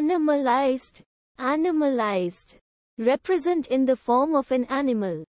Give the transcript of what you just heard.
Animalized. Animalized. Represent in the form of an animal.